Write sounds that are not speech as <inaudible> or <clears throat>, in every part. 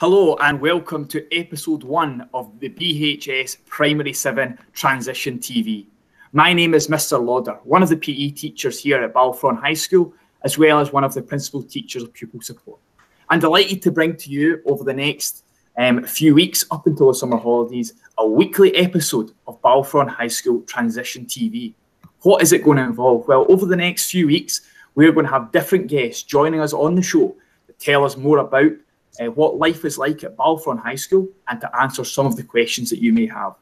Hello and welcome to episode one of the BHS Primary 7 Transition TV. My name is Mr. Lauder, one of the PE teachers here at Balfron High School, as well as one of the principal teachers of pupil support. I'm delighted to bring to you over the next um, few weeks up until the summer holidays a weekly episode of Balfron High School Transition TV. What is it going to involve? Well, over the next few weeks, we're going to have different guests joining us on the show to tell us more about uh, what life is like at Balfron High School and to answer some of the questions that you may have.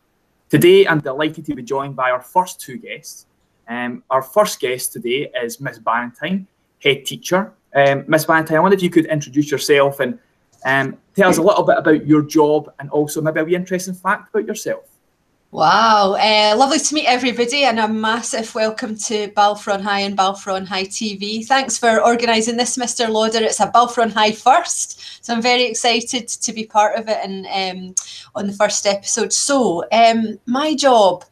Today, I'm delighted to be joined by our first two guests. Um, our first guest today is Miss Ballantyne, head teacher. Um, Miss I wonder if you could introduce yourself and um, tell us a little bit about your job and also maybe a wee interesting fact about yourself. Wow, uh, lovely to meet everybody and a massive welcome to Balfron High and Balfron High TV. Thanks for organising this, Mr Lauder. It's a Balfron High first, so I'm very excited to be part of it and um, on the first episode. So, um, my job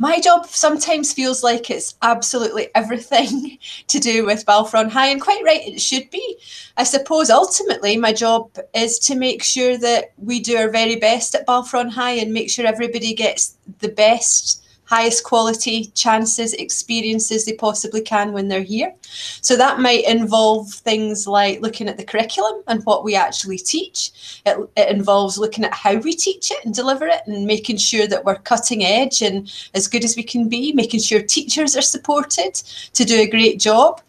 my job sometimes feels like it's absolutely <laughs> everything to do with Balfron High, and quite right, it should be. I suppose ultimately my job is to make sure that we do our very best at Balfron High and make sure everybody gets the best highest quality chances, experiences they possibly can when they're here. So that might involve things like looking at the curriculum and what we actually teach. It, it involves looking at how we teach it and deliver it and making sure that we're cutting edge and as good as we can be, making sure teachers are supported to do a great job.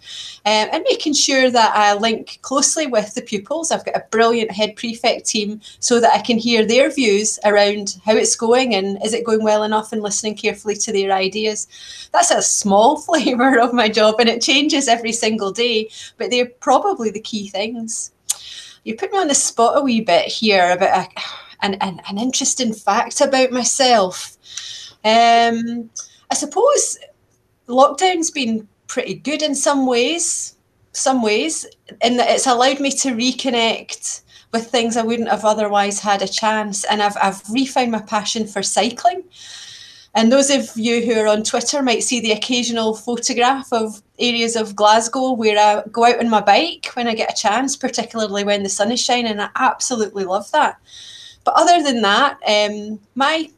Um, and making sure that I link closely with the pupils. I've got a brilliant head prefect team so that I can hear their views around how it's going and is it going well enough and listening carefully to their ideas. That's a small <laughs> flavour of my job and it changes every single day, but they're probably the key things. You put me on the spot a wee bit here about a, an, an, an interesting fact about myself. Um, I suppose lockdown's been pretty good in some ways, some ways, in that it's allowed me to reconnect with things I wouldn't have otherwise had a chance. And I've, I've refound my passion for cycling. And those of you who are on Twitter might see the occasional photograph of areas of Glasgow where I go out on my bike when I get a chance, particularly when the sun is shining. I absolutely love that. But other than that, um, my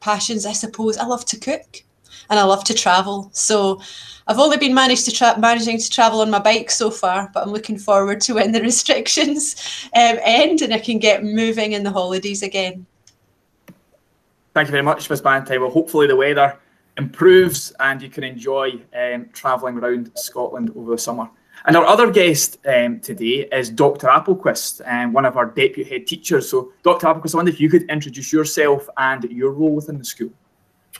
passions, I suppose, I love to cook and I love to travel. So I've only been managed to tra- managing to travel on my bike so far, but I'm looking forward to when the <laughs> restrictions um, end and I can get moving in the holidays again. Thank you very much, Ms. Ballantyne. Well, hopefully the weather improves and you can enjoy um, travelling around Scotland over the summer. And our other guest um, today is Dr. Applequist, um, one of our deputy head teachers. So, Dr. Applequist, I wonder if you could introduce yourself and your role within the school.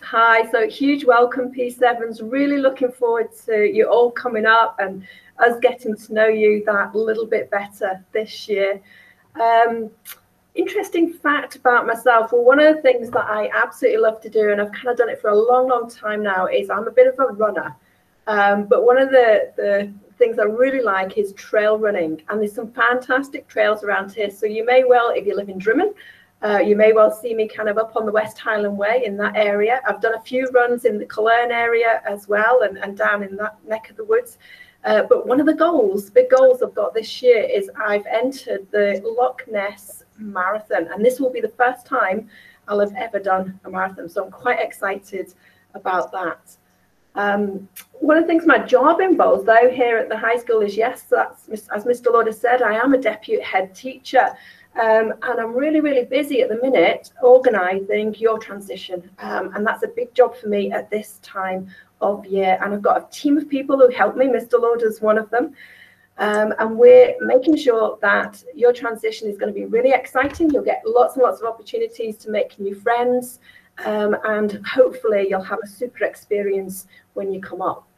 Hi, so huge welcome, P7s. Really looking forward to you all coming up and us getting to know you that little bit better this year. Um, interesting fact about myself. Well, one of the things that I absolutely love to do, and I've kind of done it for a long, long time now, is I'm a bit of a runner. Um, but one of the, the things I really like is trail running, and there's some fantastic trails around here. So you may well, if you live in Drymen, uh, you may well see me kind of up on the West Highland Way in that area. I've done a few runs in the Killearn area as well and, and down in that neck of the woods. Uh, but one of the goals, big goals I've got this year is I've entered the Loch Ness Marathon. And this will be the first time I'll have ever done a marathon. So I'm quite excited about that. Um, one of the things my job involves, though, here at the high school is yes, that's as Mr. Lauder said, I am a deputy head teacher. Um, and I'm really, really busy at the minute organising your transition. Um, and that's a big job for me at this time of year. And I've got a team of people who help me. Mr. Lord is one of them. Um, and we're making sure that your transition is going to be really exciting. You'll get lots and lots of opportunities to make new friends. Um, and hopefully you'll have a super experience when you come up.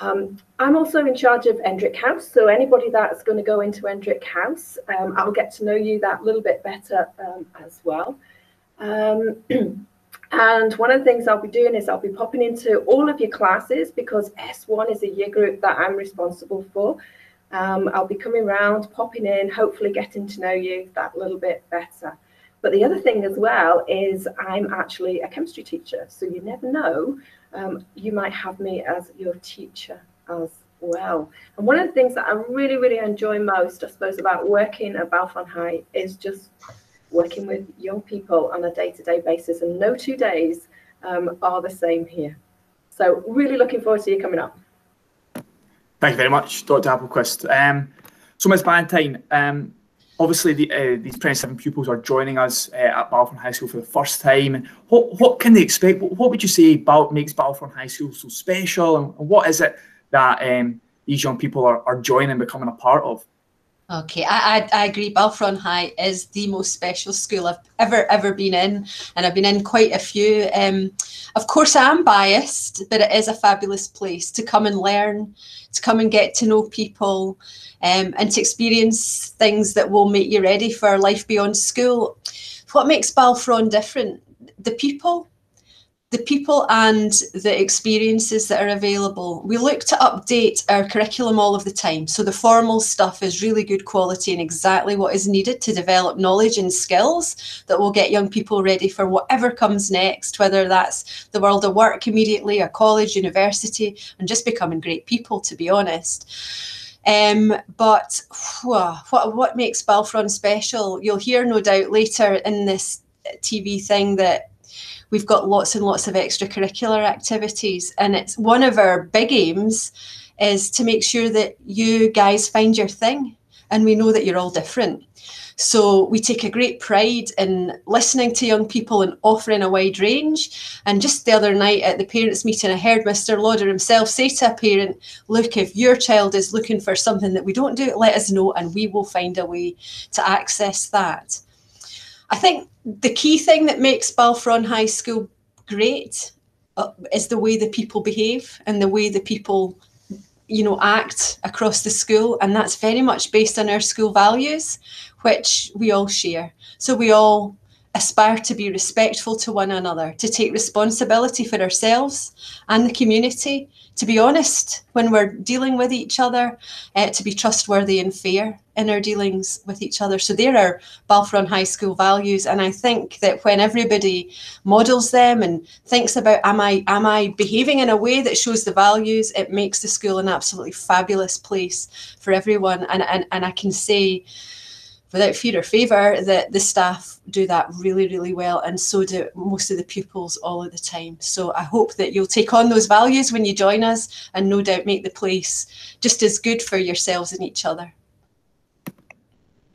Um, I'm also in charge of Endrick House, so anybody that's going to go into Endrick House, um, I'll get to know you that little bit better um, as well. Um, <clears throat> and one of the things I'll be doing is I'll be popping into all of your classes because S1 is a year group that I'm responsible for. Um, I'll be coming around, popping in, hopefully getting to know you that little bit better. But the other thing as well is I'm actually a chemistry teacher, so you never know um, you might have me as your teacher as well. And one of the things that I really, really enjoy most, I suppose, about working at Balfron High is just working with young people on a day-to-day basis. And no two days um, are the same here. So really looking forward to you coming up. Thank you very much, Dr. Applequist. Um, so, Ms. Ballantyne, um, obviously the, uh, these 27 pupils are joining us uh, at Balfron High School for the first time. And what, what can they expect? What, would you say makes Balfron High School so special? And, and what is it that um, these young people are, are joining and becoming a part of? Okay, I, I, I agree. Balfron High is the most special school I've ever ever been in, and I've been in quite a few. Um, of course, I am biased, but it is a fabulous place to come and learn, to come and get to know people, um, and to experience things that will make you ready for life beyond school. What makes Balfron different? The people, the people and the experiences that are available. We look to update our curriculum all of the time. So the formal stuff is really good quality and exactly what is needed to develop knowledge and skills that will get young people ready for whatever comes next, whether that's the world of work immediately, a college, university, and just becoming great people, to be honest. Um, but what, what makes Balfron special? You'll hear no doubt later in this TV thing that we've got lots and lots of extracurricular activities. And it's one of our big aims is to make sure that you guys find your thing. And we know that you're all different. So we take a great pride in listening to young people and offering a wide range. And just the other night at the parents' meeting, I heard Mr. Lauder himself say to a parent, look, if your child is looking for something that we don't do, let us know and we will find a way to access that. I think the key thing that makes Balfron High School great uh, is the way the people behave and the way the people you know act across the school. And that's very much based on our school values which we all share. So we all aspire to be respectful to one another to take responsibility for ourselves and the community to be honest when we're dealing with each other, uh, to be trustworthy and fair in our dealings with each other. So there are Balfron High School values, and I think that when everybody models them and thinks about am I am I behaving in a way that shows the values, it makes the school an absolutely fabulous place for everyone. And and, and I can say without fear or favour that the staff do that really, really well, and so do most of the pupils all of the time. So I hope that you'll take on those values when you join us, and no doubt make the place just as good for yourselves and each other.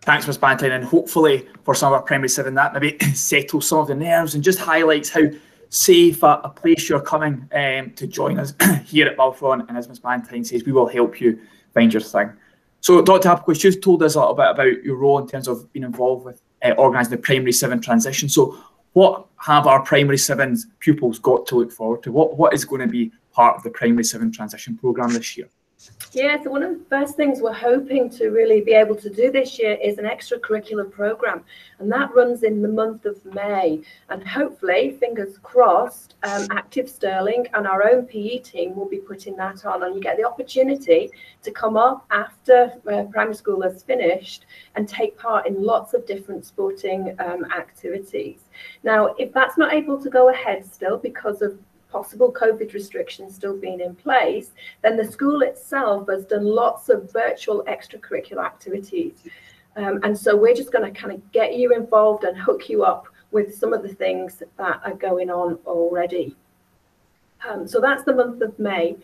Thanks, Ms. Banton, and hopefully for some of our primary seven that maybe <coughs> settles some of the nerves and just highlights how safe a, a place you're coming um, to join us <coughs> here at Balfron. And as Ms. Banton says, we will help you find your thing. So, Dr. Applequist, you've told us a little bit about your role in terms of being involved with uh, organising the primary seven transition. So, what have our primary seven pupils got to look forward to? What What is going to be part of the primary seven transition programme this year? Yeah, so one of the first things we're hoping to really be able to do this year is an extracurricular program, and that runs in the month of May. And hopefully, fingers crossed, um, Active Stirling and our own PE team will be putting that on, and you get the opportunity to come up after uh, primary school has finished and take part in lots of different sporting um, activities. Now, if that's not able to go ahead still because of possible COVID restrictions still being in place, then the school itself has done lots of virtual extracurricular activities. Um, and so we're just going to kind of get you involved and hook you up with some of the things that are going on already. Um, so that's the month of May.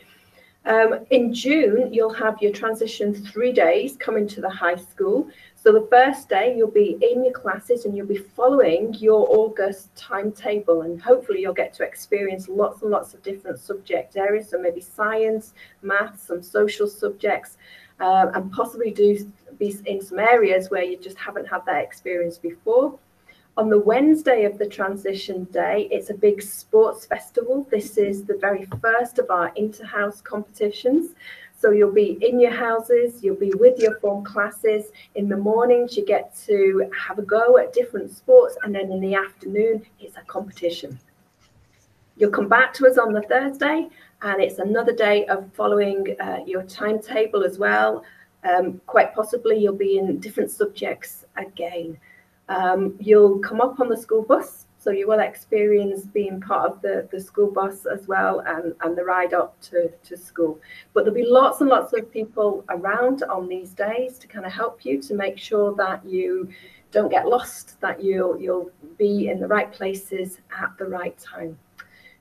Um, in June, you'll have your transition three days coming to the high school. So the first day you'll be in your classes and you'll be following your August timetable and hopefully you'll get to experience lots and lots of different subject areas. So maybe science, maths, some social subjects um, and possibly do be in some areas where you just haven't had that experience before. On the Wednesday of the transition day, it's a big sports festival. This is the very first of our inter-house competitions. So you'll be in your houses, you'll be with your form classes. In the mornings, you get to have a go at different sports, and then in the afternoon, it's a competition. You'll come back to us on the Thursday, and it's another day of following uh, your timetable as well. Um, quite possibly, you'll be in different subjects again. Um, you'll come up on the school bus So you will experience being part of the, the school bus as well and, and the ride up to, to school. But there'll be lots and lots of people around on these days to kind of help you to make sure that you don't get lost, that you'll you'll be in the right places at the right time.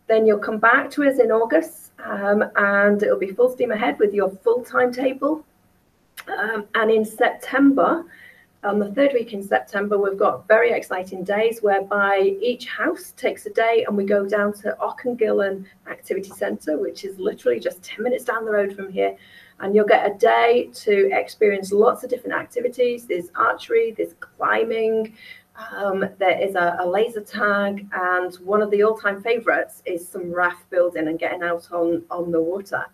Then you'll come back to us in August um, and it'll be full steam ahead with your full timetable. Um, and in September, on the third week in September, we've got very exciting days whereby each house takes a day and we go down to Auchengillan Activity Centre, which is literally just 10 minutes down the road from here. And you'll get a day to experience lots of different activities. There's archery, there's climbing, um, there is a, a, laser tag, and one of the all-time favourites is some raft building and getting out on on the water.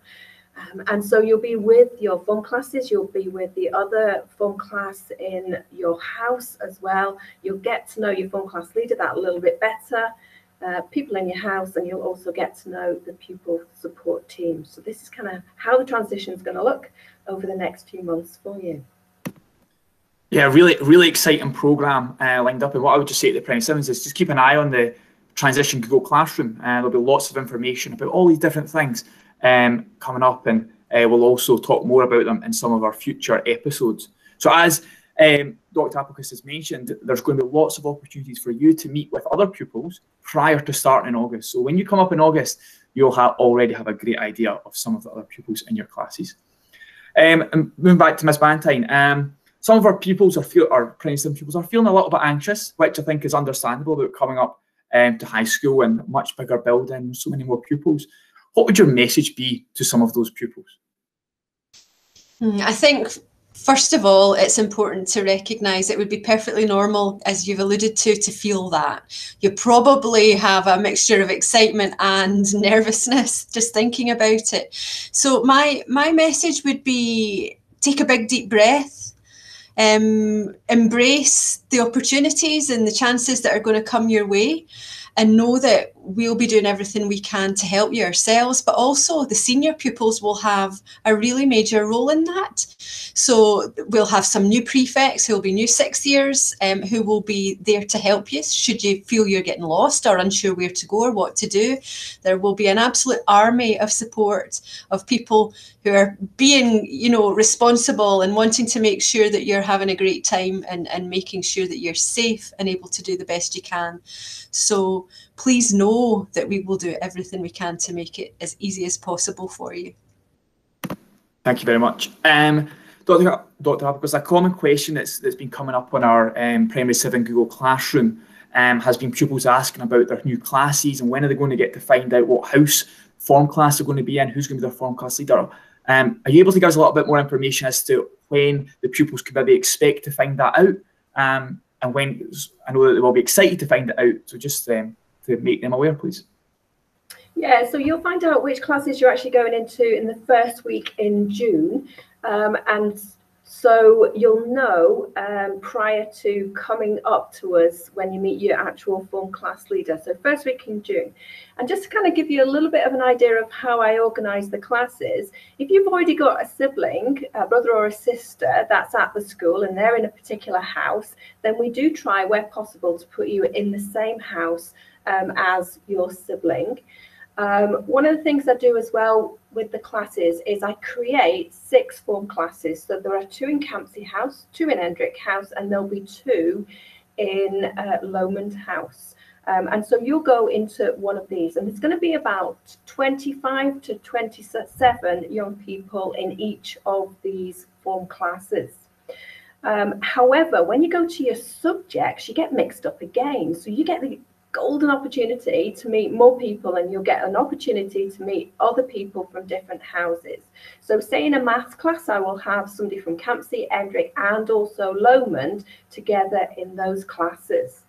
Um, and so you'll be with your fun classes, you'll be with the other fun class in your house as well. You'll get to know your fun class leader that a little bit better, uh, people in your house, and you'll also get to know the pupil support team. So this is kind of how the transition is going to look over the next few months for you. Yeah, really, really exciting program uh, lined up. And what I would just say to the Primary Sevens is just keep an eye on the Transition Google Classroom. Uh, there'll be lots of information about all these different things um, coming up, and uh, we'll also talk more about them in some of our future episodes. So, as um, Dr. Applequist has mentioned, there's going to be lots of opportunities for you to meet with other pupils prior to starting in August. So, when you come up in August, you'll have already have a great idea of some of the other pupils in your classes. Um, moving back to Ms. Bantine, um, some of our pupils are feel our Princeton pupils are feeling a little bit anxious, which I think is understandable about coming up um, to high school and much bigger building, so many more pupils. What would your message be to some of those pupils? Hmm, I think First of all, it's important to recognise it would be perfectly normal, as you've alluded to, to feel that. You probably have a mixture of excitement and <laughs> nervousness just thinking about it. So my my message would be take a big deep breath um, embrace the opportunities and the chances that are going to come your way and know that we'll be doing everything we can to help you ourselves, but also the senior pupils will have a really major role in that. So we'll have some new prefects who will be new six years um, who will be there to help you should you feel you're getting lost or unsure where to go or what to do. There will be an absolute army of support of people who are being, you know, responsible and wanting to make sure that you're having a great time and, and making sure that you're safe and able to do the best you can. So please know that we will do everything we can to make it as easy as possible for you. Thank you very much. Um, Dr. Dr. Because a common question that's, that's been coming up on our um, Primary 7 Google Classroom um, has been pupils asking about their new classes and when are they going to get to find out what house form class they're going to be in, who's going to be their form class leader. Um, are you able to give us a little bit more information as to when the pupils can maybe expect to find that out? Um, and when I know that they will be excited to find it out. So just um, to make them aware, please? Yeah, so you'll find out which classes you're actually going into in the first week in June. Um, and so you'll know um, prior to coming up to us when you meet your actual form class leader. So first week in June. And just to kind of give you a little bit of an idea of how I organise the classes, if you've already got a sibling, a brother or a sister that's at the school and they're in a particular house, then we do try where possible to put you in the same house um, as your sibling. Um, one of the things I do as well with the classes is I create six form classes. So there are two in Campsie House, two in Endrick House, and there'll be two in uh, Lomond House. Um, and so you'll go into one of these, and it's going to be about 25 to 27 young people in each of these form classes. Um, however, when you go to your subjects, you get mixed up again. So you get the golden opportunity to meet more people and you'll get an opportunity to meet other people from different houses. So say in a maths class, I will have somebody from Campsie, Endrick and also Lomond together in those classes.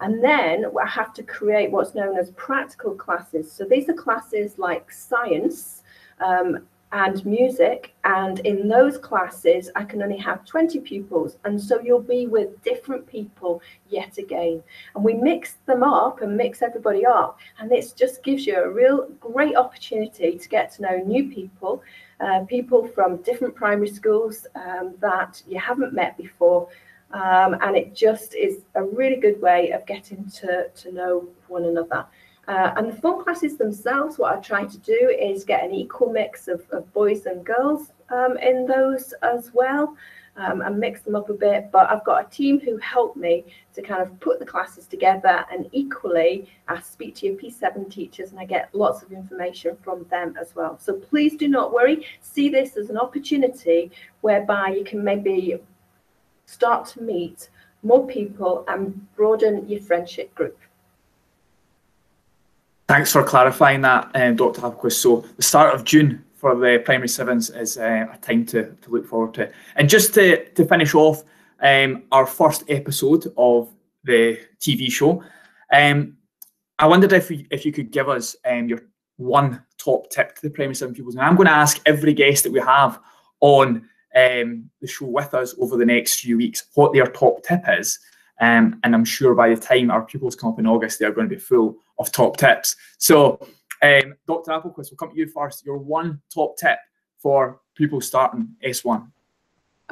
And then I have to create what's known as practical classes. So these are classes like science, um, and music. And in those classes, I can only have 20 pupils. And so you'll be with different people yet again. And we mix them up and mix everybody up. And this just gives you a real great opportunity to get to know new people, uh, people from different primary schools um, that you haven't met before. Um, and it just is a really good way of getting to, to know one another. Uh, and the fun classes themselves, what I try to do is get an equal mix of, of boys and girls um, in those as well um, and mix them up a bit. But I've got a team who help me to kind of put the classes together. And equally, I speak to your P7 teachers and I get lots of information from them as well. So please do not worry. See this as an opportunity whereby you can maybe start to meet more people and broaden your friendship group. Thanks for clarifying that, um, Dr. Applequist. So the start of June for the primary sevens is uh, a time to, to look forward to. And just to, to finish off um, our first episode of the TV show, um, I wondered if, we, if you could give us um, your one top tip to the primary seven pupils. And I'm going to ask every guest that we have on um, the show with us over the next few weeks what their top tip is. Um, and I'm sure by the time our pupils come up in August, they're going to be full of top tips. So, um, Dr. Applequist, we'll come to you first. Your one top tip for people starting S1.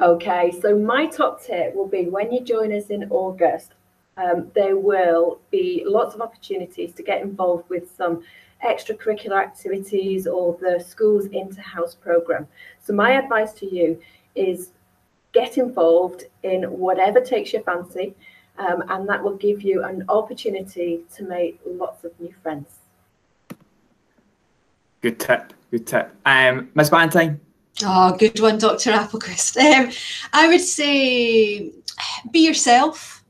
Okay, so my top tip will be when you join us in August, um, there will be lots of opportunities to get involved with some extracurricular activities or the school's inter-house program. So my advice to you is get involved in whatever takes your fancy um, and that will give you an opportunity to make lots of new friends. Good tip, good tip. Um, Miss Ballantyne? Oh, good one, Dr. Applequist. Um, I would say be yourself,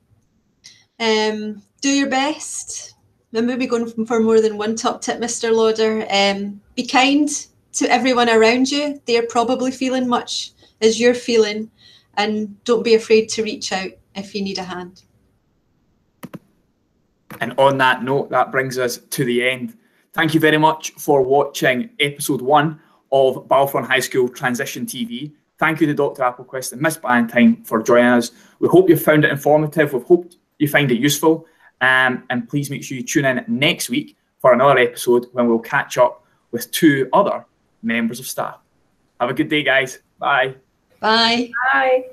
um, do your best, I'm maybe going for more than one top tip, Mr. Lauder. Um, be kind to everyone around you. They're probably feeling much as you're feeling, and don't be afraid to reach out if you need a hand. And on that note, that brings us to the end. Thank you very much for watching episode one of Balfron High School Transition TV. Thank you to Dr. Applequist and Miss Ballantyne for joining us. We hope you found it informative. We hope you find it useful. Um, and please make sure you tune in next week for another episode when we'll catch up with two other members of staff. Have a good day, guys. Bye. Bye. Bye.